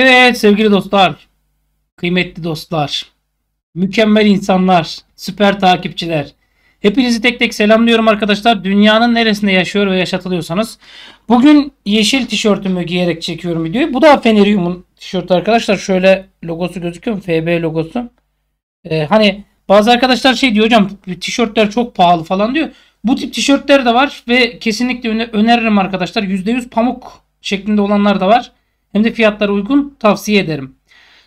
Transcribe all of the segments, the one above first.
Evet sevgili dostlar, kıymetli dostlar, mükemmel insanlar, süper takipçiler. Hepinizi tek tek selamlıyorum arkadaşlar. Dünyanın neresinde yaşıyor ve yaşatılıyorsanız. Bugün yeşil tişörtümü giyerek çekiyorum videoyu. Bu da Fenerium'un tişörtü arkadaşlar. Şöyle logosu gözüküyor mu? FB logosu. Ee, hani bazı arkadaşlar şey diyor hocam tişörtler çok pahalı falan diyor. Bu tip tişörtler de var ve kesinlikle öneririm arkadaşlar. %100 pamuk şeklinde olanlar da var. Hem de fiyatları uygun tavsiye ederim.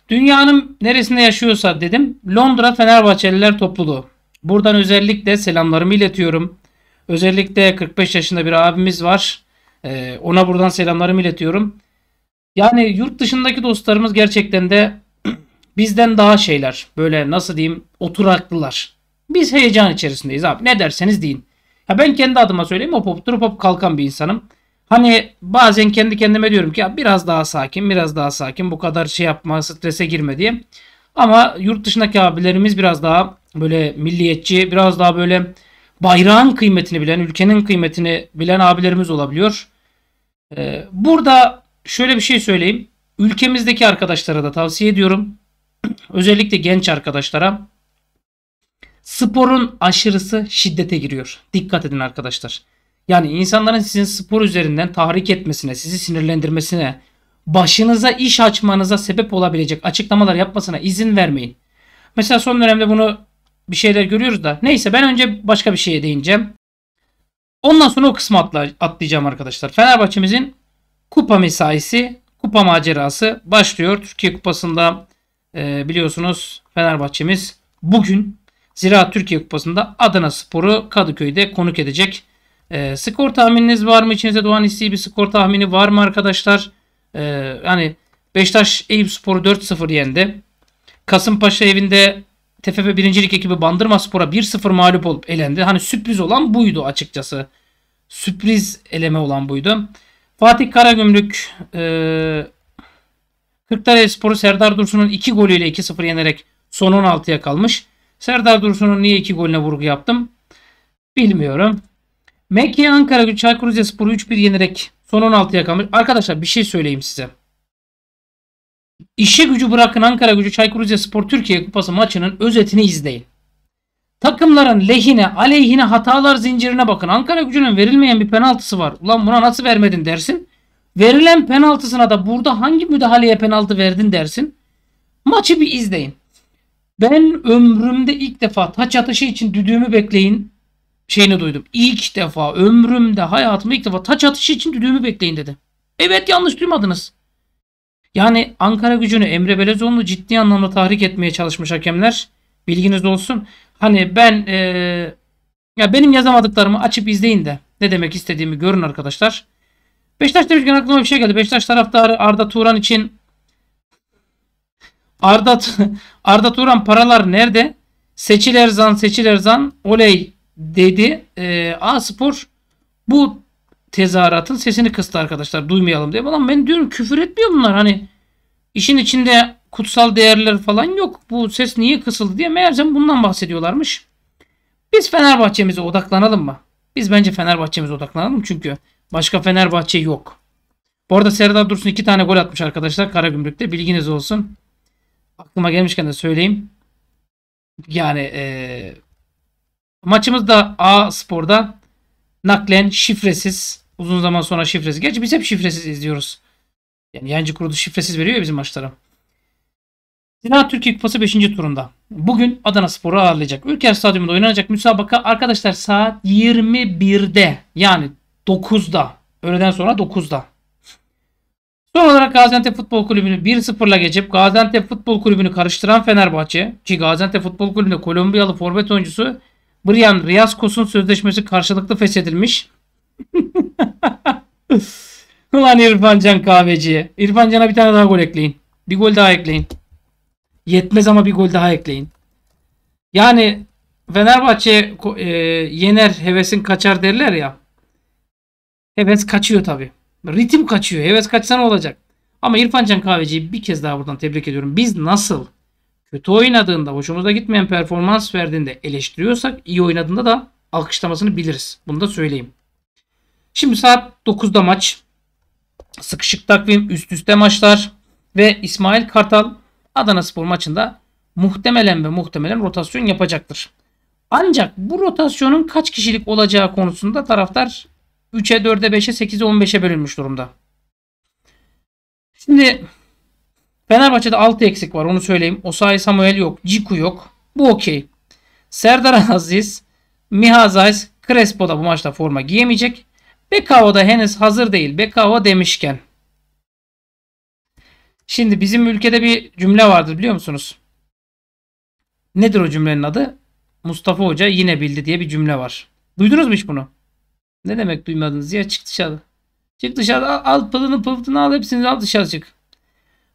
Dünyanın neresinde yaşıyorsa dedim. Londra Fenerbahçeliler topluluğu. Buradan özellikle selamlarımı iletiyorum. Özellikle 45 yaşında bir abimiz var. Ee, ona buradan selamlarımı iletiyorum. Yani yurt dışındaki dostlarımız gerçekten de bizden daha şeyler. Böyle nasıl diyeyim oturaklılar. Biz heyecan içerisindeyiz abi. Ne derseniz deyin. Ya ben kendi adıma söyleyeyim hop hop durup hop kalkan bir insanım. Hani bazen kendi kendime diyorum ki biraz daha sakin, biraz daha sakin. Bu kadar şey yapma, strese girme diye. Ama yurt dışındaki abilerimiz biraz daha böyle milliyetçi, biraz daha böyle bayrağın kıymetini bilen, ülkenin kıymetini bilen abilerimiz olabiliyor. Ee, burada şöyle bir şey söyleyeyim. Ülkemizdeki arkadaşlara da tavsiye ediyorum. Özellikle genç arkadaşlara. Sporun aşırısı şiddete giriyor. Dikkat edin arkadaşlar. Yani insanların sizin spor üzerinden tahrik etmesine, sizi sinirlendirmesine, başınıza iş açmanıza sebep olabilecek açıklamalar yapmasına izin vermeyin. Mesela son dönemde bunu bir şeyler görüyoruz da. Neyse ben önce başka bir şeye değineceğim. Ondan sonra o kısmı atla, atlayacağım arkadaşlar. Fenerbahçe'mizin kupa mesaisi, kupa macerası başlıyor. Türkiye Kupası'nda e, biliyorsunuz Fenerbahçe'miz bugün Ziraat Türkiye Kupası'nda Adana Spor'u Kadıköy'de konuk edecek. E, skor tahmininiz var mı? İçinizde doğan isteği bir skor tahmini var mı arkadaşlar? E, yani Beşiktaş Eyüp Spor'u 4-0 yendi. Kasımpaşa evinde TFF 1. Lig ekibi Bandırma Spor'a 1-0 mağlup olup elendi. Hani sürpriz olan buydu açıkçası. Sürpriz eleme olan buydu. Fatih Karagümrük e, Kırklareli Sporu Serdar Dursun'un 2 golüyle 2-0 yenerek son 16'ya kalmış. Serdar Dursun'un niye 2 golüne vurgu yaptım? Bilmiyorum. Mekke Ankara gücü Çaykur Rizespor'u 3-1 yenerek son 16'ya kalmış. Arkadaşlar bir şey söyleyeyim size. İşe gücü bırakın Ankara gücü Çaykur Rizespor Türkiye Kupası maçının özetini izleyin. Takımların lehine aleyhine hatalar zincirine bakın. Ankara gücünün verilmeyen bir penaltısı var. Ulan buna nasıl vermedin dersin. Verilen penaltısına da burada hangi müdahaleye penaltı verdin dersin. Maçı bir izleyin. Ben ömrümde ilk defa taç atışı için düdüğümü bekleyin şeyini duydum. İlk defa ömrümde hayatımda ilk defa taç atışı için düdüğümü bekleyin dedi. Evet yanlış duymadınız. Yani Ankara gücünü Emre Belezoğlu'nu ciddi anlamda tahrik etmeye çalışmış hakemler. Bilginiz olsun. Hani ben ee, ya benim yazamadıklarımı açıp izleyin de ne demek istediğimi görün arkadaşlar. Beşiktaş demişken aklıma bir şey geldi. Beşiktaş taraftarı Arda Turan için Arda Arda Turan paralar nerede? Seçil Erzan, Seçil Erzan, oley dedi. E, A Spor bu tezahüratın sesini kıstı arkadaşlar duymayalım diye. Ulan ben diyorum küfür etmiyor bunlar hani işin içinde kutsal değerler falan yok. Bu ses niye kısıldı diye meğerse bundan bahsediyorlarmış. Biz Fenerbahçe'mize odaklanalım mı? Biz bence Fenerbahçe'mize odaklanalım çünkü başka Fenerbahçe yok. Bu arada Serdar Dursun iki tane gol atmış arkadaşlar Karagümrük'te bilginiz olsun. Aklıma gelmişken de söyleyeyim. Yani ee, Maçımız da A Spor'da naklen şifresiz. Uzun zaman sonra şifresiz. Gerçi biz hep şifresiz izliyoruz. Yani yancı kurulu şifresiz veriyor ya bizim maçlara. Ziraat Türkiye Kupası 5. turunda. Bugün Adana Spor'u ağırlayacak. Ülker Stadyumunda oynanacak müsabaka arkadaşlar saat 21'de yani 9'da. Öğleden sonra 9'da. Son olarak Gaziantep Futbol Kulübü'nü 1-0'la geçip Gaziantep Futbol Kulübü'nü karıştıran Fenerbahçe ki Gaziantep Futbol Kulübü'nde Kolombiyalı forvet oyuncusu Brian Riaskos'un sözleşmesi karşılıklı feshedilmiş. Ulan İrfan Can kahveci. İrfan Can'a bir tane daha gol ekleyin. Bir gol daha ekleyin. Yetmez ama bir gol daha ekleyin. Yani Fenerbahçe e, yener hevesin kaçar derler ya. Heves kaçıyor tabi. Ritim kaçıyor. Heves kaçsa ne olacak? Ama İrfan Can Kahveci'yi bir kez daha buradan tebrik ediyorum. Biz nasıl kötü oynadığında, hoşumuza gitmeyen performans verdiğinde eleştiriyorsak iyi oynadığında da alkışlamasını biliriz. Bunu da söyleyeyim. Şimdi saat 9'da maç. Sıkışık takvim, üst üste maçlar. ve İsmail Kartal Adana Spor maçında muhtemelen ve muhtemelen rotasyon yapacaktır. Ancak bu rotasyonun kaç kişilik olacağı konusunda taraftar 3'e 4'e 5'e 8'e 15'e bölünmüş durumda. Şimdi Fenerbahçe'de 6 eksik var onu söyleyeyim. Osayi Samuel yok. Ciku yok. Bu okey. Serdar Aziz, Miha Zayis, Crespo da bu maçta forma giyemeyecek. Bekao da henüz hazır değil. Bekao demişken. Şimdi bizim ülkede bir cümle vardır biliyor musunuz? Nedir o cümlenin adı? Mustafa Hoca yine bildi diye bir cümle var. Duydunuz mu hiç bunu? Ne demek duymadınız ya çık dışarı. Çık dışarı al, al pılını pılını al hepsini al dışarı çık.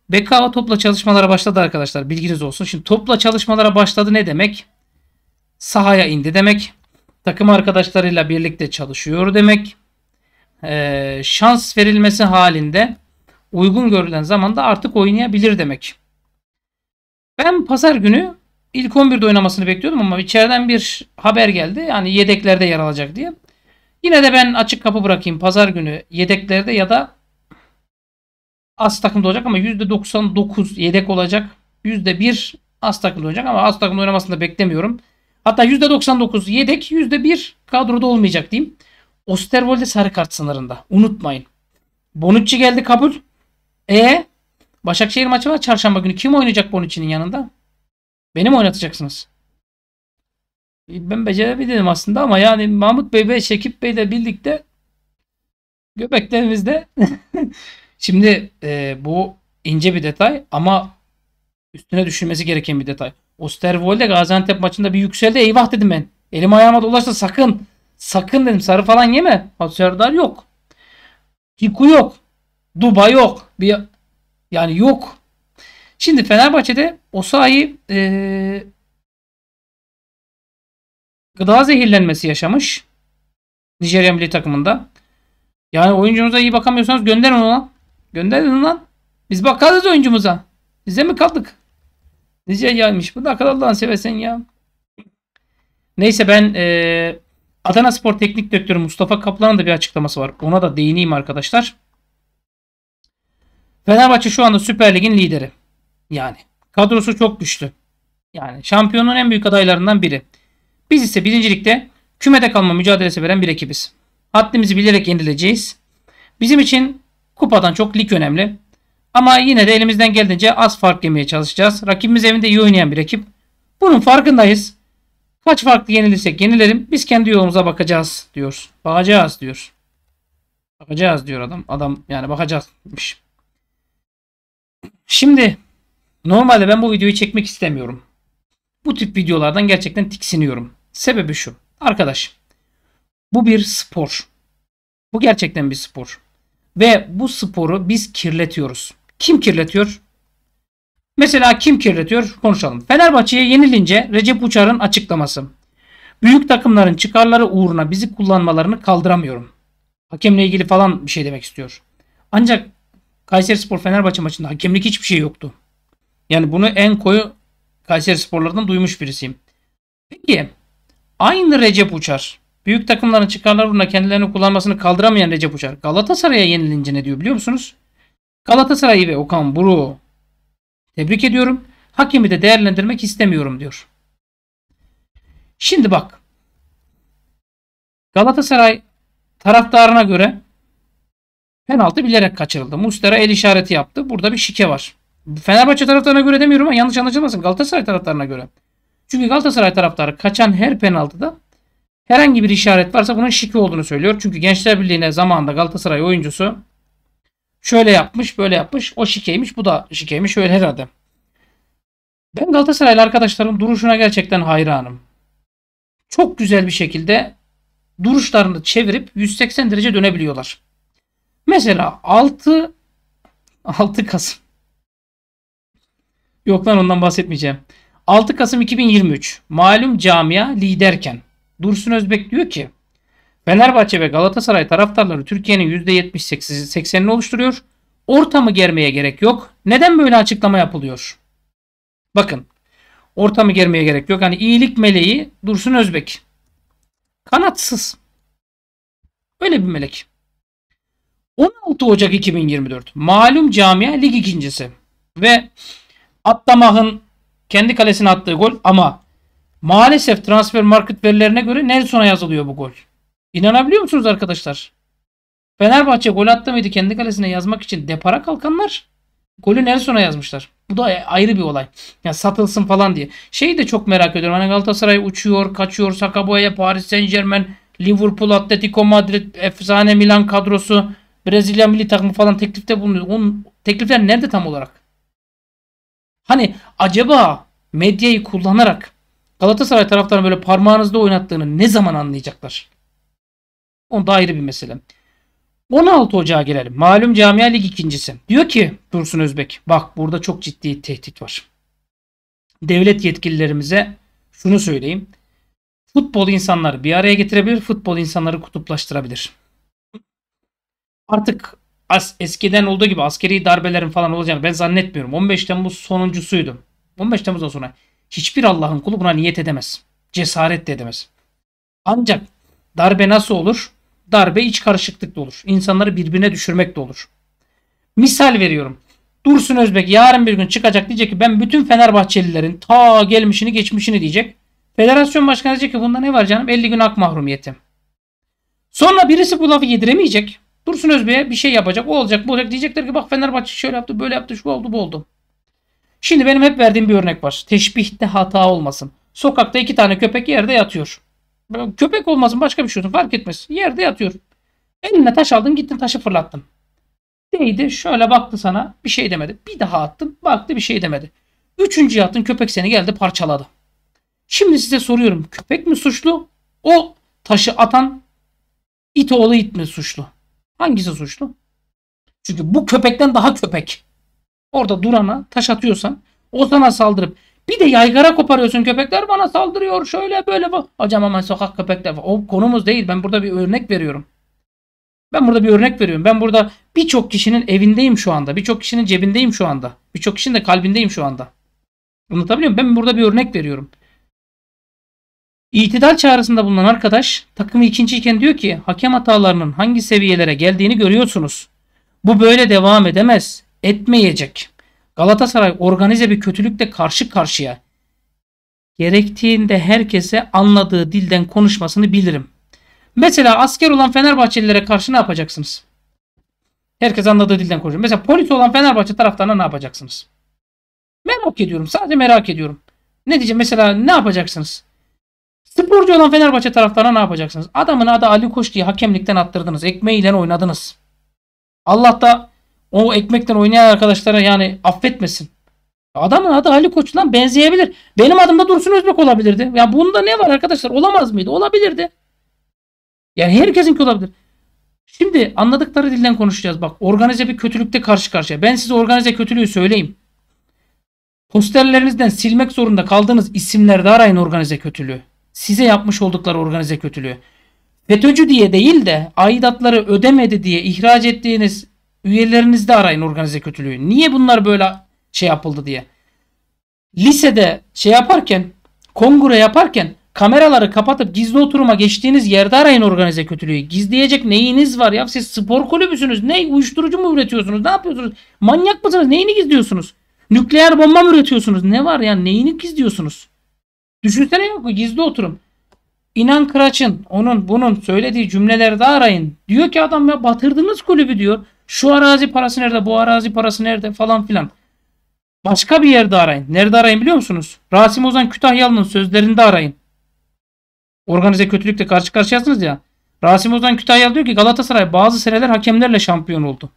BKO topla çalışmalara başladı arkadaşlar. Bilginiz olsun. Şimdi topla çalışmalara başladı ne demek? Sahaya indi demek. Takım arkadaşlarıyla birlikte çalışıyor demek. Ee, şans verilmesi halinde uygun görülen zamanda artık oynayabilir demek. Ben pazar günü ilk 11'de oynamasını bekliyordum ama içeriden bir haber geldi. Yani yedeklerde yer alacak diye. Yine de ben açık kapı bırakayım. Pazar günü yedeklerde ya da az takımda olacak ama %99 yedek olacak. %1 az takımda olacak ama az takımda oynamasını da beklemiyorum. Hatta %99 yedek %1 kadroda olmayacak diyeyim. Osterwolde sarı kart sınırında. Unutmayın. Bonucci geldi kabul. E Başakşehir maçı var çarşamba günü. Kim oynayacak Bonucci'nin yanında? Benim oynatacaksınız. Ben becerebilirim aslında ama yani Mahmut Bey ve Şekip Bey ile birlikte göbeklerimizde şimdi e, bu ince bir detay ama üstüne düşünmesi gereken bir detay. Osterwolde Gaziantep maçında bir yükseldi. Eyvah dedim ben. Elim ayağıma dolaştı sakın. Sakın dedim sarı falan yeme. Serdar yok. Kiku yok. Duba yok. Bir yani yok. Şimdi Fenerbahçe'de Osayi e, gıda zehirlenmesi yaşamış. Nijerya milli takımında. Yani oyuncunuza iyi bakamıyorsanız gönderin ona. Gönderin lan. Biz bakarız oyuncumuza. Bize mi kaldık? Nijerya'ymış. Bu da kadar Allah'ını seversen ya. Neyse ben e, Adana Spor Teknik Direktörü Mustafa Kaplan'ın da bir açıklaması var. Ona da değineyim arkadaşlar. Fenerbahçe şu anda Süper Lig'in lideri. Yani kadrosu çok güçlü. Yani şampiyonun en büyük adaylarından biri. Biz ise birincilikte kümede kalma mücadelesi veren bir ekibiz. Haddimizi bilerek yenileceğiz. Bizim için kupadan çok lig önemli. Ama yine de elimizden geldiğince az fark yemeye çalışacağız. Rakibimiz evinde iyi oynayan bir ekip. Bunun farkındayız. Kaç farklı yenilirsek yenilelim. Biz kendi yolumuza bakacağız diyor. Bakacağız diyor. Bakacağız diyor adam. Adam yani bakacağızmış. Şimdi normalde ben bu videoyu çekmek istemiyorum. Bu tip videolardan gerçekten tiksiniyorum. Sebebi şu. Arkadaş bu bir spor. Bu gerçekten bir spor. Ve bu sporu biz kirletiyoruz. Kim kirletiyor? Mesela kim kirletiyor? Konuşalım. Fenerbahçe'ye yenilince Recep Uçar'ın açıklaması. Büyük takımların çıkarları uğruna bizi kullanmalarını kaldıramıyorum. Hakemle ilgili falan bir şey demek istiyor. Ancak Kayseri Spor Fenerbahçe maçında hakemlik hiçbir şey yoktu. Yani bunu en koyu Kayseri Sporlardan duymuş birisiyim. Peki aynı Recep Uçar büyük takımların çıkarları uğruna kendilerini kullanmasını kaldıramayan Recep Uçar Galatasaray'a yenilince ne diyor biliyor musunuz? Galatasaray'ı ve Okan Buruk'u tebrik ediyorum. Hakemi de değerlendirmek istemiyorum diyor. Şimdi bak. Galatasaray taraftarına göre penaltı bilerek kaçırıldı. Mustera el işareti yaptı. Burada bir şike var. Fenerbahçe taraftarına göre demiyorum ama yanlış anlaşılmasın. Galatasaray taraftarına göre. Çünkü Galatasaray taraftarı kaçan her penaltıda herhangi bir işaret varsa bunun şike olduğunu söylüyor. Çünkü Gençler Birliği'ne zamanında Galatasaray oyuncusu şöyle yapmış böyle yapmış. O şikeymiş bu da şikeymiş öyle herhalde. Ben Galatasaraylı arkadaşlarım duruşuna gerçekten hayranım. Çok güzel bir şekilde duruşlarını çevirip 180 derece dönebiliyorlar. Mesela 6 6 Kasım Yok lan ondan bahsetmeyeceğim. 6 Kasım 2023 malum camia liderken Dursun Özbek diyor ki Fenerbahçe ve Galatasaray taraftarları Türkiye'nin %70-80'ini oluşturuyor. Ortamı germeye gerek yok. Neden böyle açıklama yapılıyor? Bakın. Ortamı germeye gerek yok. Hani iyilik meleği Dursun Özbek. Kanatsız. Öyle bir melek. 16 Ocak 2024. Malum camia lig ikincisi. Ve Attamah'ın kendi kalesine attığı gol ama maalesef transfer market verilerine göre Nelson'a yazılıyor bu gol. İnanabiliyor musunuz arkadaşlar? Fenerbahçe gol attı mıydı kendi kalesine yazmak için depara kalkanlar golü Nelson'a yazmışlar. Bu da ayrı bir olay. Ya satılsın falan diye. Şeyi de çok merak ediyorum. Hani Galatasaray uçuyor, kaçıyor, Sakaboya, Paris Saint Germain, Liverpool, Atletico Madrid, efsane Milan kadrosu, Brezilya milli takımı falan teklifte bulunuyor. Onun teklifler nerede tam olarak? Hani acaba medyayı kullanarak Galatasaray taraftarının böyle parmağınızda oynattığını ne zaman anlayacaklar? O da ayrı bir mesele. 16 Ocağı gelelim. Malum Camia Lig ikincisi. Diyor ki Dursun Özbek bak burada çok ciddi tehdit var. Devlet yetkililerimize şunu söyleyeyim. Futbol insanları bir araya getirebilir, futbol insanları kutuplaştırabilir. Artık as, eskiden olduğu gibi askeri darbelerin falan olacağını ben zannetmiyorum. 15 Temmuz sonuncusuydu. 15 Temmuz'dan sonra hiçbir Allah'ın kulu buna niyet edemez. Cesaret de edemez. Ancak darbe nasıl olur? Darbe iç karışıklıkla olur. İnsanları birbirine düşürmek de olur. Misal veriyorum. Dursun Özbek yarın bir gün çıkacak diyecek ki ben bütün Fenerbahçelilerin ta gelmişini geçmişini diyecek. Federasyon başkanı diyecek ki bunda ne var canım 50 gün hak mahrumiyeti. Sonra birisi bu lafı yediremeyecek. Dursun Özbek'e bir şey yapacak. O olacak bu olacak. Diyecekler ki bak Fenerbahçe şöyle yaptı böyle yaptı şu oldu bu oldu. Şimdi benim hep verdiğim bir örnek var. Teşbihte hata olmasın. Sokakta iki tane köpek yerde yatıyor. Köpek olmasın başka bir şey olsun fark etmez. Yerde yatıyor. Eline taş aldın gittin taşı fırlattın. Değdi şöyle baktı sana bir şey demedi. Bir daha attın baktı bir şey demedi. Üçüncü attın köpek seni geldi parçaladı. Şimdi size soruyorum köpek mi suçlu? O taşı atan it oğlu it mi suçlu? Hangisi suçlu? Çünkü bu köpekten daha köpek. Orada durana taş atıyorsan o sana saldırıp bir de yaygara koparıyorsun köpekler bana saldırıyor şöyle böyle. Hocam ama sokak köpekler o konumuz değil ben burada bir örnek veriyorum. Ben burada bir örnek veriyorum. Ben burada birçok kişinin evindeyim şu anda. Birçok kişinin cebindeyim şu anda. Birçok kişinin de kalbindeyim şu anda. Anlatabiliyor muyum? Ben burada bir örnek veriyorum. İtidal çağrısında bulunan arkadaş takımı ikinciyken diyor ki hakem hatalarının hangi seviyelere geldiğini görüyorsunuz. Bu böyle devam edemez. Etmeyecek. Galatasaray organize bir kötülükle karşı karşıya. Gerektiğinde herkese anladığı dilden konuşmasını bilirim. Mesela asker olan Fenerbahçelilere karşı ne yapacaksınız? Herkes anladığı dilden konuşuyor. Mesela polis olan Fenerbahçe taraftarına ne yapacaksınız? Merak ediyorum. Sadece merak ediyorum. Ne diyeceğim? Mesela ne yapacaksınız? Sporcu olan Fenerbahçe taraftarına ne yapacaksınız? Adamın adı Ali Koç diye hakemlikten attırdınız. Ekmeğiyle oynadınız. Allah da o ekmekten oynayan arkadaşlara yani affetmesin. Adamın adı Ali Koç'tan benzeyebilir. Benim adım da Dursun Özbek olabilirdi. Ya bunda ne var arkadaşlar? Olamaz mıydı? Olabilirdi. Yani herkesinki olabilir. Şimdi anladıkları dilden konuşacağız. Bak organize bir kötülükte karşı karşıya. Ben size organize kötülüğü söyleyeyim. Posterlerinizden silmek zorunda kaldığınız isimlerde arayın organize kötülüğü. Size yapmış oldukları organize kötülüğü. FETÖ'cü diye değil de aidatları ödemedi diye ihraç ettiğiniz üyelerinizde arayın organize kötülüğü. Niye bunlar böyle şey yapıldı diye. Lisede şey yaparken kongre yaparken kameraları kapatıp gizli oturuma geçtiğiniz yerde arayın organize kötülüğü. Gizleyecek neyiniz var ya? Siz spor kulübüsünüz. Ne? Uyuşturucu mu üretiyorsunuz? Ne yapıyorsunuz? Manyak mısınız? Neyini gizliyorsunuz? Nükleer bomba mı üretiyorsunuz? Ne var ya? Neyini gizliyorsunuz? Düşünsene yok gizli oturum. İnan Kıraç'ın onun bunun söylediği cümlelerde arayın. Diyor ki adam ya batırdınız kulübü diyor. Şu arazi parası nerede? Bu arazi parası nerede? Falan filan. Başka bir yerde arayın. Nerede arayın biliyor musunuz? Rasim Ozan Kütahyalı'nın sözlerinde arayın. Organize kötülükle karşı karşıyasınız ya. Rasim Ozan Kütahyalı diyor ki Galatasaray bazı seneler hakemlerle şampiyon oldu.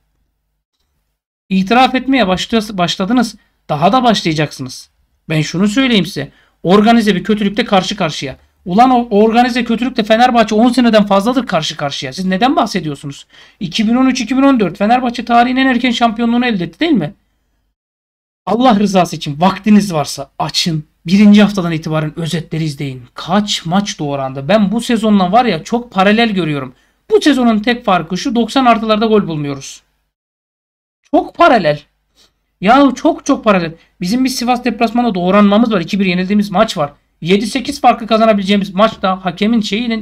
İtiraf etmeye başladınız. Daha da başlayacaksınız. Ben şunu söyleyeyim size. Organize bir kötülükle karşı karşıya. Ulan o organize kötülükle Fenerbahçe 10 seneden fazladır karşı karşıya. Siz neden bahsediyorsunuz? 2013-2014 Fenerbahçe tarihin en erken şampiyonluğunu elde etti değil mi? Allah rızası için vaktiniz varsa açın. Birinci haftadan itibaren özetleri izleyin. Kaç maç doğrandı. Ben bu sezonla var ya çok paralel görüyorum. Bu sezonun tek farkı şu 90 artılarda gol bulmuyoruz. Çok paralel. Ya çok çok paralel. Bizim bir Sivas deplasmanında doğranmamız var. 2-1 yenildiğimiz maç var. 7-8 farkı kazanabileceğimiz maçta hakemin şeyiyle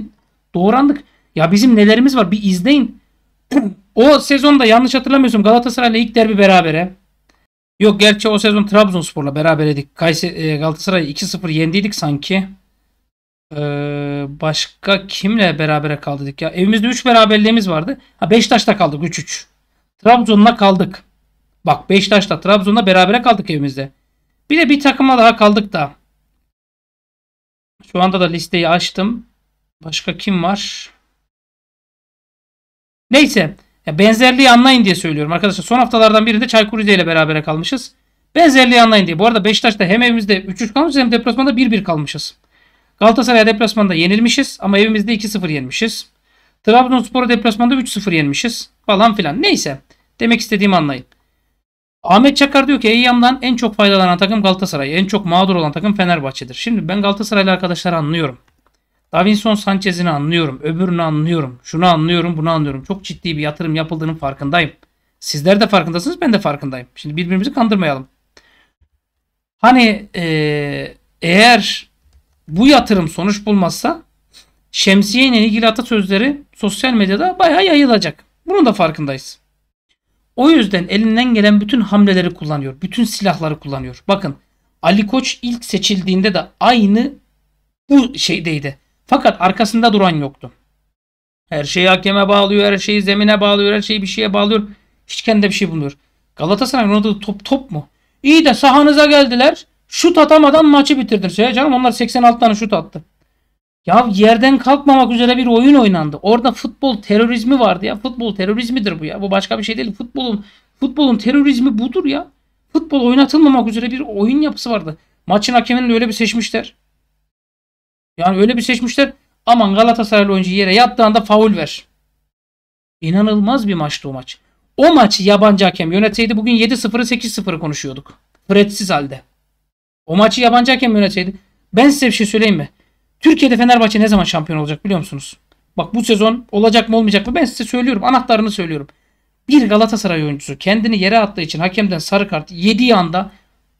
doğrandık. Ya bizim nelerimiz var bir izleyin. o sezonda yanlış hatırlamıyorsam Galatasaray'la ilk derbi berabere. Yok gerçi o sezon Trabzonspor'la beraberdik. Kayseri, Galatasaray 2-0 yendiydik sanki. Ee, başka kimle berabere kaldık ya? Evimizde 3 beraberliğimiz vardı. Ha Beşiktaş'ta kaldık 3-3. Trabzon'la kaldık. Bak Beşiktaş'ta Trabzon'la berabere kaldık evimizde. Bir de bir takımla daha kaldık da. Şu anda da listeyi açtım. Başka kim var? Neyse. Ya benzerliği anlayın diye söylüyorum arkadaşlar. Son haftalardan birinde Çaykur Rize ile berabere kalmışız. Benzerliği anlayın diye. Bu arada Beşiktaş'ta hem evimizde 3-3 kalmışız hem deplasmanda 1-1 kalmışız. Galatasaray deplasmanda yenilmişiz ama evimizde 2-0 yenmişiz. Trabzonspor'u deplasmanda 3-0 yenmişiz falan filan. Neyse. Demek istediğimi anlayın. Ahmet Çakar diyor ki Eyyam'dan en çok faydalanan takım Galatasaray. En çok mağdur olan takım Fenerbahçe'dir. Şimdi ben Galatasaraylı arkadaşları anlıyorum. Davinson Sanchez'ini anlıyorum. Öbürünü anlıyorum. Şunu anlıyorum bunu anlıyorum. Çok ciddi bir yatırım yapıldığının farkındayım. Sizler de farkındasınız ben de farkındayım. Şimdi birbirimizi kandırmayalım. Hani ee, eğer bu yatırım sonuç bulmazsa şemsiye ile ilgili atasözleri sosyal medyada bayağı yayılacak. Bunun da farkındayız. O yüzden elinden gelen bütün hamleleri kullanıyor. Bütün silahları kullanıyor. Bakın Ali Koç ilk seçildiğinde de aynı bu şeydeydi. Fakat arkasında duran yoktu. Her şeyi hakeme bağlıyor, her şeyi zemine bağlıyor, her şeyi bir şeye bağlıyor. Hiç kendine bir şey bulmuyor. Galatasaray'ın oynadığı top top mu? İyi de sahanıza geldiler. Şut atamadan maçı bitirdiniz. Ya canım onlar 86 tane şut attı. Ya yerden kalkmamak üzere bir oyun oynandı. Orada futbol terörizmi vardı ya. Futbol terörizmidir bu ya. Bu başka bir şey değil. Futbolun futbolun terörizmi budur ya. Futbol oynatılmamak üzere bir oyun yapısı vardı. Maçın hakemini öyle bir seçmişler. Yani öyle bir seçmişler. Aman Galatasaraylı oyuncu yere yattığında faul ver. İnanılmaz bir maçtı o maç. O maçı yabancı hakem yönetseydi bugün 7-0'ı 8-0'ı konuşuyorduk. Fredsiz halde. O maçı yabancı hakem yönetseydi. Ben size bir şey söyleyeyim mi? Türkiye'de Fenerbahçe ne zaman şampiyon olacak biliyor musunuz? Bak bu sezon olacak mı olmayacak mı ben size söylüyorum. Anahtarını söylüyorum. Bir Galatasaray oyuncusu kendini yere attığı için hakemden sarı kart yediği anda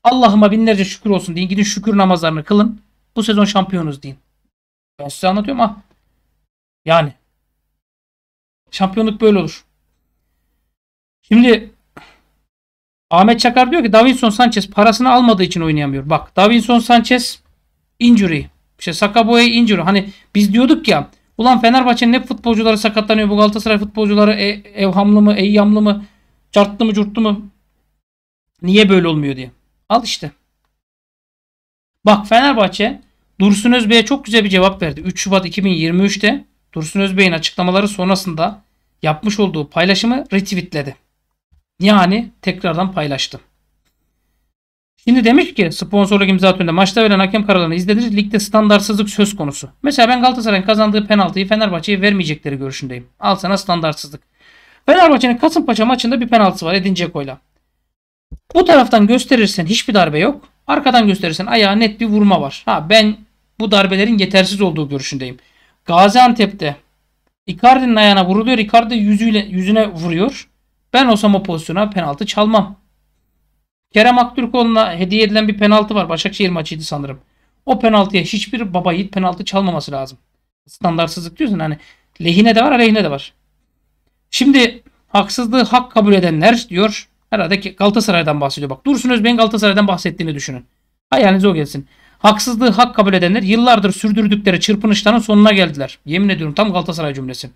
Allah'ıma binlerce şükür olsun deyin. Gidin şükür namazlarını kılın. Bu sezon şampiyonuz deyin. Ben size anlatıyorum ha. Yani. Şampiyonluk böyle olur. Şimdi Ahmet Çakar diyor ki Davinson Sanchez parasını almadığı için oynayamıyor. Bak Davinson Sanchez injury. İşte Sakaboya injury. Hani biz diyorduk ya ulan Fenerbahçe'nin hep futbolcuları sakatlanıyor. Bu Galatasaray futbolcuları e, evhamlı mı, eyyamlı mı, çartlı mı, curtlu mu? Niye böyle olmuyor diye. Al işte. Bak Fenerbahçe Dursun Özbey'e çok güzel bir cevap verdi. 3 Şubat 2023'te Dursun Özbey'in açıklamaları sonrasında yapmış olduğu paylaşımı retweetledi. Yani tekrardan paylaştı. Şimdi demiş ki sponsorluk imza atölyeinde maçta verilen hakem kararlarını izlediniz. Ligde standartsızlık söz konusu. Mesela ben Galatasaray'ın kazandığı penaltıyı Fenerbahçe'ye vermeyecekleri görüşündeyim. Al sana standartsızlık. Fenerbahçe'nin Kasımpaşa maçında bir penaltısı var Edin Dzeko'yla. Bu taraftan gösterirsen hiçbir darbe yok. Arkadan gösterirsen ayağa net bir vurma var. Ha ben bu darbelerin yetersiz olduğu görüşündeyim. Gaziantep'te Icardi'nin ayağına vuruluyor. Icardi yüzüyle, yüzüne vuruyor. Ben olsam o pozisyona penaltı çalmam. Kerem Aktürkoğlu'na hediye edilen bir penaltı var. Başakşehir maçıydı sanırım. O penaltıya hiçbir baba yiğit penaltı çalmaması lazım. Standartsızlık diyorsun hani lehine de var aleyhine de var. Şimdi haksızlığı hak kabul edenler diyor. Herhalde Galatasaray'dan bahsediyor. Bak Dursun Özbey'in Galatasaray'dan bahsettiğini düşünün. Hayalinize o gelsin. Haksızlığı hak kabul edenler yıllardır sürdürdükleri çırpınışların sonuna geldiler. Yemin ediyorum tam Galatasaray cümlesi.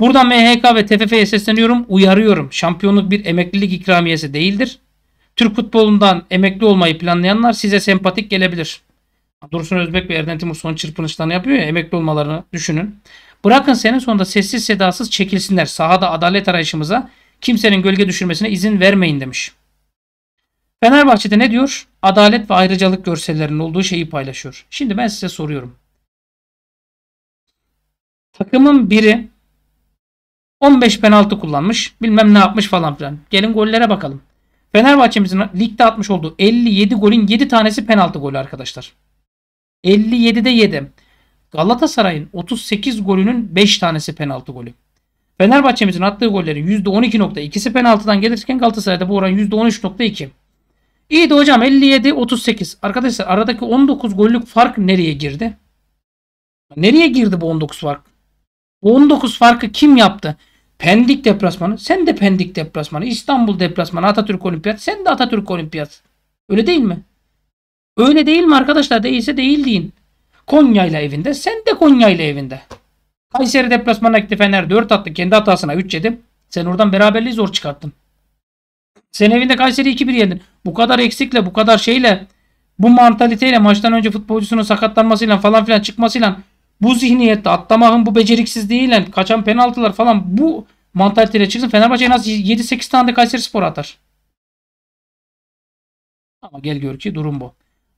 Buradan MHK ve TFF'ye sesleniyorum, uyarıyorum. Şampiyonluk bir emeklilik ikramiyesi değildir. Türk futbolundan emekli olmayı planlayanlar size sempatik gelebilir. Dursun Özbek ve Erdem Timur son çırpınışlarını yapıyor ya emekli olmalarını düşünün. Bırakın senin sonunda sessiz sedasız çekilsinler. Sahada adalet arayışımıza kimsenin gölge düşürmesine izin vermeyin demiş. Fenerbahçe'de ne diyor? Adalet ve ayrıcalık görsellerinin olduğu şeyi paylaşıyor. Şimdi ben size soruyorum. Takımın biri 15 penaltı kullanmış. Bilmem ne yapmış falan filan. Gelin gollere bakalım. Fenerbahçe'mizin ligde atmış olduğu 57 golün 7 tanesi penaltı golü arkadaşlar. 57'de 7. Galatasaray'ın 38 golünün 5 tanesi penaltı golü. Fenerbahçe'mizin attığı gollerin %12.2'si penaltıdan gelirken Galatasaray'da bu oran %13.2. İyi de hocam 57-38. Arkadaşlar aradaki 19 gollük fark nereye girdi? Nereye girdi bu 19 fark? Bu 19 farkı kim yaptı? Pendik deplasmanı. Sen de Pendik deplasmanı. İstanbul deplasmanı. Atatürk Olimpiyat. Sen de Atatürk Olimpiyat. Öyle değil mi? Öyle değil mi arkadaşlar? Değilse değil deyin. Konya ile evinde. Sen de Konya ile evinde. Kayseri deplasmanına gitti Fener 4 attı. Kendi hatasına 3 yedi. Sen oradan beraberliği zor çıkarttın. Sen evinde Kayseri 2-1 yendin. Bu kadar eksikle bu kadar şeyle bu mantaliteyle maçtan önce futbolcusunun sakatlanmasıyla falan filan çıkmasıyla bu zihniyette atlamanın bu beceriksizliğiyle kaçan penaltılar falan bu mantaliteyle çıksın. Fenerbahçe en az 7-8 tane de Kayseri Spor atar. Ama gel gör ki durum bu.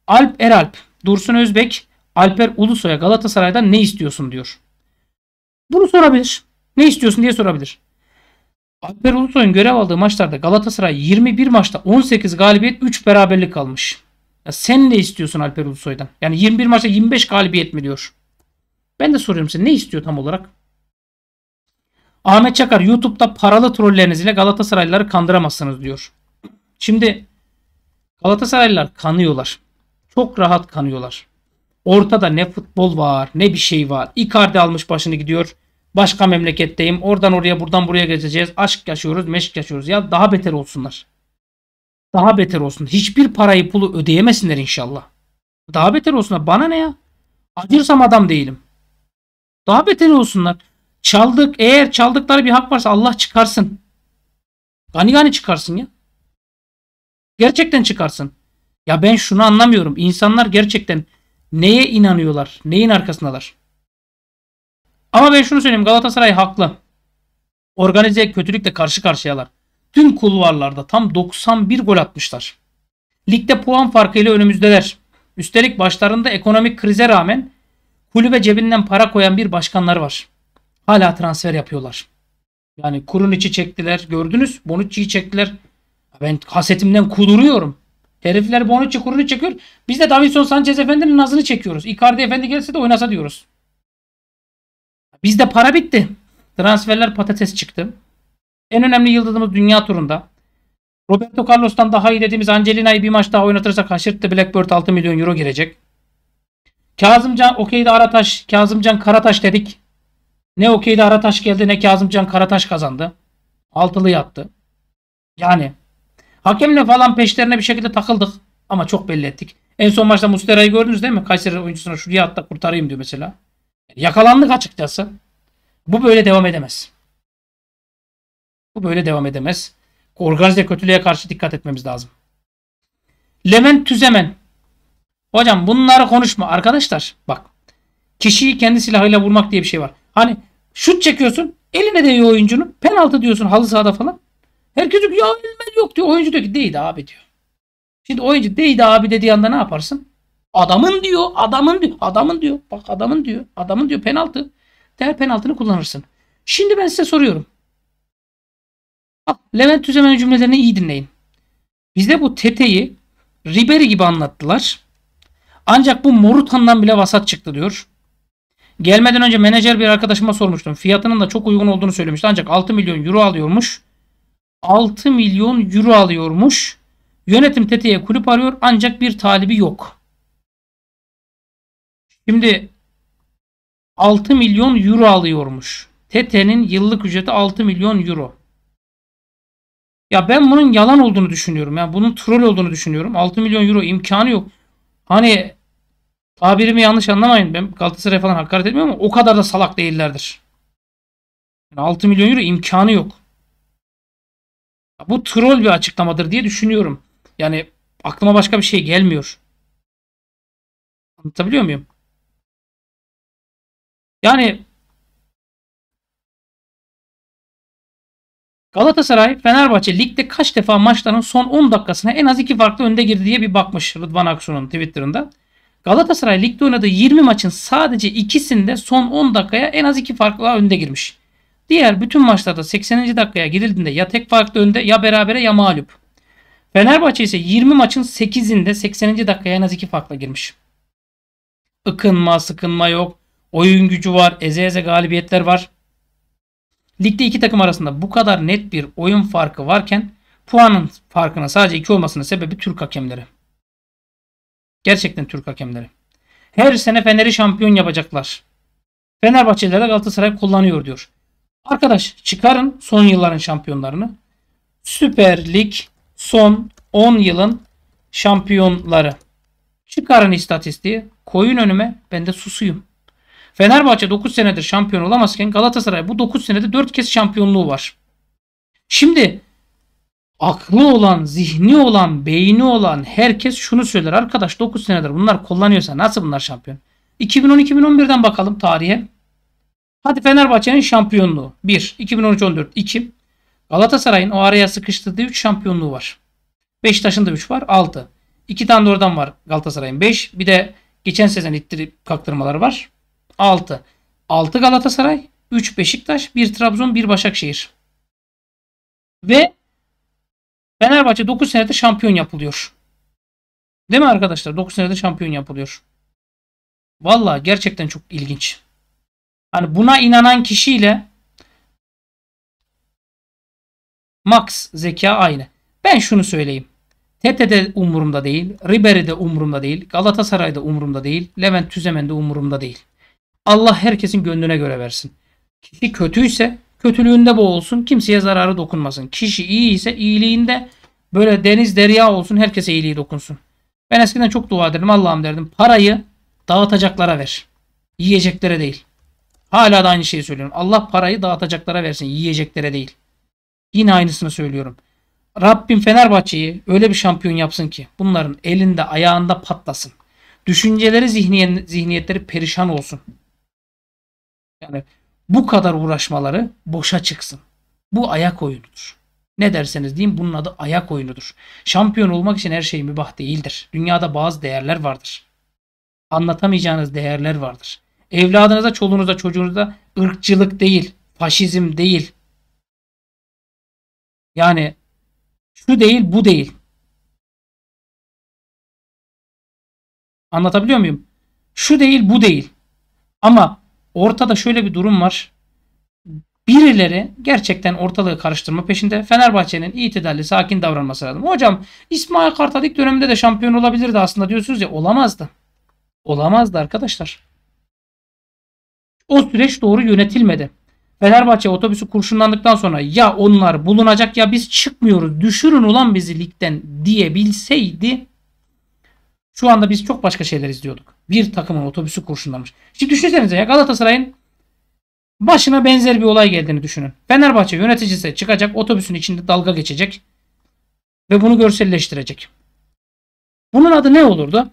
Alp Eralp, Dursun Özbek, Alper Ulusoy'a Galatasaray'dan ne istiyorsun diyor. Bunu sorabilir. Ne istiyorsun diye sorabilir. Alper Ulusoy'un görev aldığı maçlarda Galatasaray 21 maçta 18 galibiyet 3 beraberlik kalmış. Ya sen ne istiyorsun Alper Ulusoy'dan? Yani 21 maçta 25 galibiyet mi diyor? Ben de soruyorum size ne istiyor tam olarak? Ahmet Çakar YouTube'da paralı trolleriniz ile Galatasaraylıları kandıramazsınız diyor. Şimdi Galatasaraylılar kanıyorlar. Çok rahat kanıyorlar. Ortada ne futbol var ne bir şey var. Icardi almış başını gidiyor. Başka memleketteyim. Oradan oraya buradan buraya geçeceğiz. Aşk yaşıyoruz meşk yaşıyoruz. Ya daha beter olsunlar. Daha beter olsun. Hiçbir parayı pulu ödeyemesinler inşallah. Daha beter olsunlar. Bana ne ya? Acırsam adam değilim. Daha beter olsunlar. Çaldık. Eğer çaldıkları bir hak varsa Allah çıkarsın. Gani gani çıkarsın ya. Gerçekten çıkarsın. Ya ben şunu anlamıyorum. İnsanlar gerçekten neye inanıyorlar? Neyin arkasındalar? Ama ben şunu söyleyeyim. Galatasaray haklı. Organize kötülükle karşı karşıyalar. Tüm kulvarlarda tam 91 gol atmışlar. Ligde puan farkıyla önümüzdeler. Üstelik başlarında ekonomik krize rağmen kulübe cebinden para koyan bir başkanlar var. Hala transfer yapıyorlar. Yani kurun içi çektiler. Gördünüz. Bonucci'yi çektiler. Ben hasetimden kuduruyorum. Herifler Bonucci kurunu çekiyor. Biz de Davinson Sanchez Efendi'nin nazını çekiyoruz. Icardi Efendi gelse de oynasa diyoruz. Bizde para bitti. Transferler patates çıktı. En önemli yıldızımız dünya turunda. Roberto Carlos'tan daha iyi dediğimiz Angelina'yı bir maç daha oynatırsak haşırttı Blackbird 6 milyon euro girecek. Kazımcan okeyde Arataş, Kazımcan Karataş dedik. Ne okeyde Arataş geldi ne Kazımcan Karataş kazandı. Altılı yattı. Yani hakemle falan peşlerine bir şekilde takıldık. Ama çok belli ettik. En son maçta Mustera'yı gördünüz değil mi? Kayseri oyuncusuna şuraya hatta kurtarayım diyor mesela. Yakalandık açıkçası. Bu böyle devam edemez. Bu böyle devam edemez. Organize kötülüğe karşı dikkat etmemiz lazım. Levent Tüzemen. Hocam bunları konuşma arkadaşlar. Bak. Kişiyi kendi silahıyla vurmak diye bir şey var. Hani şut çekiyorsun. Eline değiyor oyuncunun. Penaltı diyorsun halı sahada falan. Herkes diyor ya elmen yok diyor. Oyuncu diyor ki değdi abi diyor. Şimdi oyuncu değdi abi dediği anda ne yaparsın? Adamın diyor. Adamın diyor. Adamın diyor. Bak adamın diyor. Adamın diyor penaltı. Der penaltını kullanırsın. Şimdi ben size soruyorum. Bak, Levent Tüzemen'in cümlelerini iyi dinleyin. Bizde bu Tete'yi Ribery gibi anlattılar. Ancak bu Morutan'dan bile vasat çıktı diyor. Gelmeden önce menajer bir arkadaşıma sormuştum. Fiyatının da çok uygun olduğunu söylemişti. Ancak 6 milyon euro alıyormuş. 6 milyon euro alıyormuş. Yönetim Tete'ye kulüp arıyor ancak bir talibi yok. Şimdi 6 milyon euro alıyormuş. Tete'nin yıllık ücreti 6 milyon euro. Ya ben bunun yalan olduğunu düşünüyorum. Ya bunun troll olduğunu düşünüyorum. 6 milyon euro imkanı yok. Hani tabirimi yanlış anlamayın. Ben Galatasaray falan hakaret etmiyorum ama o kadar da salak değillerdir. Yani 6 milyon euro imkanı yok. Bu troll bir açıklamadır diye düşünüyorum. Yani aklıma başka bir şey gelmiyor. Anlatabiliyor muyum? Yani Galatasaray Fenerbahçe ligde kaç defa maçların son 10 dakikasına en az 2 farklı önde girdi diye bir bakmış Rıdvan Aksu'nun Twitter'ında. Galatasaray ligde oynadığı 20 maçın sadece ikisinde son 10 dakikaya en az 2 farklı önde girmiş. Diğer bütün maçlarda 80. dakikaya girildiğinde ya tek farklı önde ya berabere ya mağlup. Fenerbahçe ise 20 maçın 8'inde 80. dakikaya en az 2 farklı girmiş. Ikınma, sıkınma yok. Oyun gücü var. Eze eze galibiyetler var. Ligde iki takım arasında bu kadar net bir oyun farkı varken puanın farkına sadece iki olmasının sebebi Türk hakemleri. Gerçekten Türk hakemleri. Her sene Fener'i şampiyon yapacaklar. Fenerbahçeliler de Galatasaray kullanıyor diyor. Arkadaş çıkarın son yılların şampiyonlarını. Süper Lig son 10 yılın şampiyonları. Çıkarın istatistiği. Koyun önüme. Ben de susuyum. Fenerbahçe 9 senedir şampiyon olamazken Galatasaray bu 9 senede 4 kez şampiyonluğu var. Şimdi aklı olan, zihni olan, beyni olan herkes şunu söyler. Arkadaş 9 senedir bunlar kullanıyorsa nasıl bunlar şampiyon? 2010-2011'den bakalım tarihe. Hadi Fenerbahçe'nin şampiyonluğu. 1. 2013-14. 2. Galatasaray'ın o araya sıkıştırdığı 3 şampiyonluğu var. Beşiktaş'ın da 3 var. 6. 2 tane de oradan var Galatasaray'ın. 5. Bir de geçen sezon ittirip kaktırmaları var. 6. 6 Galatasaray, 3 Beşiktaş, 1 Trabzon, 1 Başakşehir. Ve Fenerbahçe 9 senede şampiyon yapılıyor. Değil mi arkadaşlar? 9 senede şampiyon yapılıyor. Valla gerçekten çok ilginç. Hani buna inanan kişiyle Max zeka aynı. Ben şunu söyleyeyim. Tete'de umurumda değil. Ribery'de umurumda değil. Galatasaray'da umurumda değil. Levent Tüzemen'de umurumda değil. Allah herkesin gönlüne göre versin. Kişi kötüyse kötülüğünde boğulsun. Kimseye zararı dokunmasın. Kişi iyi ise iyiliğinde böyle deniz derya olsun. Herkese iyiliği dokunsun. Ben eskiden çok dua ederdim. Allah'ım derdim. Parayı dağıtacaklara ver. Yiyeceklere değil. Hala da aynı şeyi söylüyorum. Allah parayı dağıtacaklara versin. Yiyeceklere değil. Yine aynısını söylüyorum. Rabbim Fenerbahçe'yi öyle bir şampiyon yapsın ki bunların elinde ayağında patlasın. Düşünceleri zihniyetleri perişan olsun. Yani bu kadar uğraşmaları boşa çıksın. Bu ayak oyunudur. Ne derseniz deyin bunun adı ayak oyunudur. Şampiyon olmak için her şey mübah değildir. Dünyada bazı değerler vardır. Anlatamayacağınız değerler vardır. Evladınıza, çoluğunuza, çocuğunuza ırkçılık değil, faşizm değil. Yani şu değil, bu değil. Anlatabiliyor muyum? Şu değil, bu değil. Ama ortada şöyle bir durum var. Birileri gerçekten ortalığı karıştırma peşinde. Fenerbahçe'nin itidalli, sakin davranması lazım. Hocam İsmail Kartal ilk döneminde de şampiyon olabilirdi aslında diyorsunuz ya. Olamazdı. Olamazdı arkadaşlar. O süreç doğru yönetilmedi. Fenerbahçe otobüsü kurşunlandıktan sonra ya onlar bulunacak ya biz çıkmıyoruz düşürün ulan bizi ligden diyebilseydi şu anda biz çok başka şeyler izliyorduk. Bir takımın otobüsü kurşunlanmış. Şimdi düşünsenize ya Galatasaray'ın başına benzer bir olay geldiğini düşünün. Fenerbahçe yöneticisi çıkacak otobüsün içinde dalga geçecek ve bunu görselleştirecek. Bunun adı ne olurdu?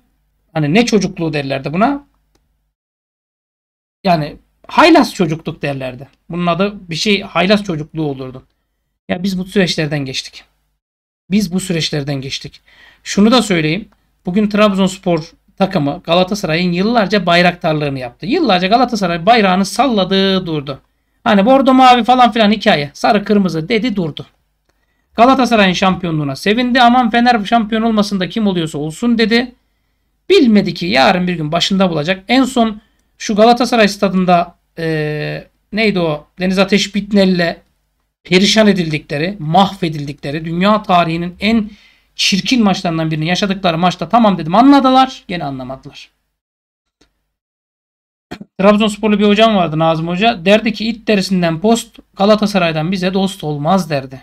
Hani ne çocukluğu derlerdi buna? Yani haylaz çocukluk derlerdi. Bunun adı bir şey haylaz çocukluğu olurdu. Ya biz bu süreçlerden geçtik. Biz bu süreçlerden geçtik. Şunu da söyleyeyim. Bugün Trabzonspor takımı Galatasaray'ın yıllarca bayraktarlığını yaptı. Yıllarca Galatasaray bayrağını salladı durdu. Hani bordo mavi falan filan hikaye. Sarı kırmızı dedi durdu. Galatasaray'ın şampiyonluğuna sevindi. Aman Fener şampiyon olmasın da kim oluyorsa olsun dedi. Bilmedi ki yarın bir gün başında bulacak. En son şu Galatasaray stadında e, neydi o Deniz Ateş Bitnel'le perişan edildikleri, mahvedildikleri dünya tarihinin en çirkin maçlarından birini yaşadıkları maçta tamam dedim anladılar. Gene anlamadılar. Trabzonsporlu bir hocam vardı Nazım Hoca. Derdi ki it derisinden post Galatasaray'dan bize dost olmaz derdi.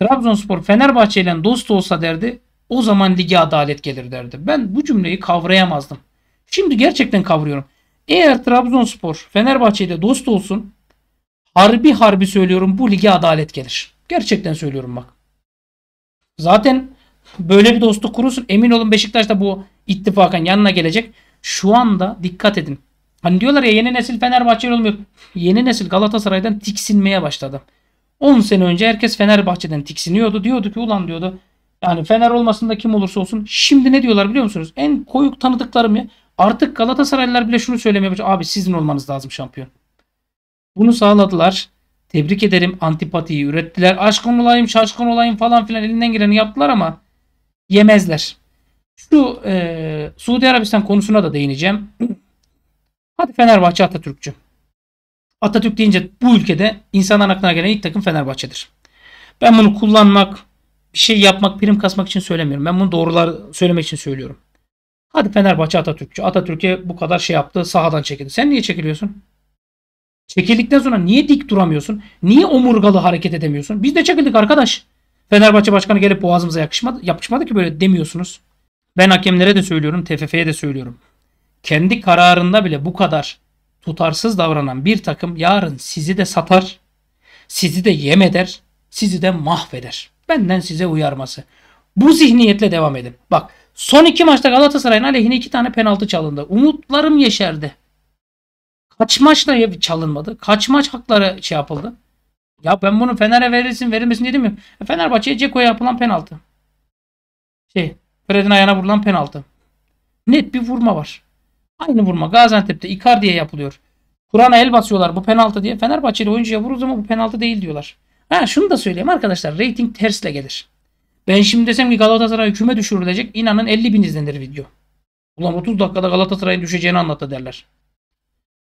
Trabzonspor Fenerbahçe ile dost olsa derdi o zaman lige adalet gelir derdi. Ben bu cümleyi kavrayamazdım. Şimdi gerçekten kavruyorum. Eğer Trabzonspor Fenerbahçe ile dost olsun harbi harbi söylüyorum bu lige adalet gelir. Gerçekten söylüyorum bak. Zaten böyle bir dostluk kurursun. Emin olun Beşiktaş da bu ittifakan yanına gelecek. Şu anda dikkat edin. Hani diyorlar ya yeni nesil Fenerbahçeli olmuyor. Yeni nesil Galatasaray'dan tiksinmeye başladı. 10 sene önce herkes Fenerbahçe'den tiksiniyordu. Diyordu ki ulan diyordu. Yani Fener olmasın da kim olursa olsun. Şimdi ne diyorlar biliyor musunuz? En koyuk tanıdıklarım ya. Artık Galatasaraylılar bile şunu söylemeye başladı. Abi sizin olmanız lazım şampiyon. Bunu sağladılar. Tebrik ederim. Antipatiyi ürettiler. Aşkın olayım, şaşkın olayım falan filan elinden geleni yaptılar ama yemezler. Şu e, Suudi Arabistan konusuna da değineceğim. Hadi Fenerbahçe Atatürkçü. Atatürk deyince bu ülkede insanların aklına gelen ilk takım Fenerbahçe'dir. Ben bunu kullanmak, bir şey yapmak, prim kasmak için söylemiyorum. Ben bunu doğrular söylemek için söylüyorum. Hadi Fenerbahçe Atatürkçü. Atatürk'e bu kadar şey yaptı. Sahadan çekildi. Sen niye çekiliyorsun? Çekildikten sonra niye dik duramıyorsun? Niye omurgalı hareket edemiyorsun? Biz de çekildik arkadaş. Fenerbahçe Başkanı gelip boğazımıza yakışmadı, yapışmadı ki böyle demiyorsunuz. Ben hakemlere de söylüyorum, TFF'ye de söylüyorum. Kendi kararında bile bu kadar tutarsız davranan bir takım yarın sizi de satar, sizi de yem eder, sizi de mahveder. Benden size uyarması. Bu zihniyetle devam edin. Bak son iki maçta Galatasaray'ın aleyhine iki tane penaltı çalındı. Umutlarım yeşerdi. Kaç maçta çalınmadı? Kaç maç hakları şey yapıldı? Ya ben bunu Fener'e verilsin verilmesin dedim ya. E, Fenerbahçe'ye Ceko'ya yapılan penaltı. Şey Fred'in ayağına vurulan penaltı. Net bir vurma var. Aynı vurma Gaziantep'te Icardi'ye yapılıyor. Kur'an'a el basıyorlar bu penaltı diye. Fenerbahçeli oyuncuya vurur ama bu penaltı değil diyorlar. Ha şunu da söyleyeyim arkadaşlar. Rating tersle gelir. Ben şimdi desem ki Galatasaray küme düşürülecek. inanın 50 bin izlenir video. Ulan 30 dakikada Galatasaray'ın düşeceğini anlattı derler.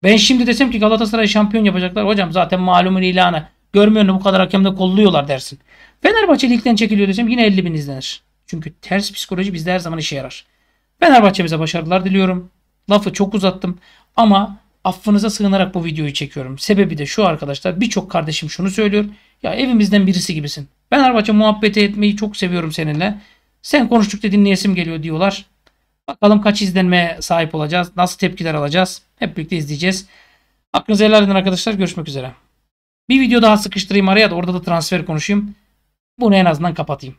Ben şimdi desem ki Galatasaray şampiyon yapacaklar. Hocam zaten malumun ilanı. Görmüyor bu kadar hakemde kolluyorlar dersin. Fenerbahçe ligden çekiliyor desem yine 50 bin izlenir. Çünkü ters psikoloji bizde her zaman işe yarar. Fenerbahçe'mize başarılar diliyorum. Lafı çok uzattım ama affınıza sığınarak bu videoyu çekiyorum. Sebebi de şu arkadaşlar birçok kardeşim şunu söylüyor. Ya evimizden birisi gibisin. Fenerbahçe muhabbeti etmeyi çok seviyorum seninle. Sen konuştukça dinleyesim geliyor diyorlar. Bakalım kaç izlenmeye sahip olacağız. Nasıl tepkiler alacağız. Hep birlikte izleyeceğiz. Aklınıza helal edin arkadaşlar. Görüşmek üzere. Bir video daha sıkıştırayım araya da orada da transfer konuşayım. Bunu en azından kapatayım.